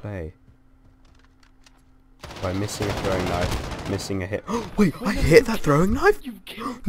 play. By missing a throwing knife, missing a hit. Wait, I hit that throwing knife? You killed